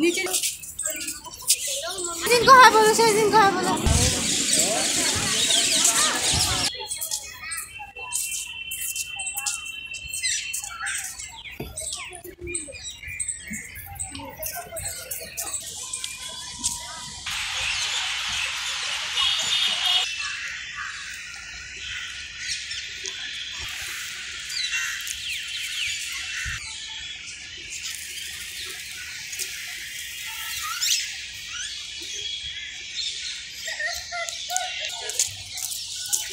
नीचे जिनको है बोलो शायद जिनको है बोलो।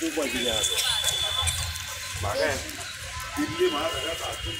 就过去 buat gini, atau.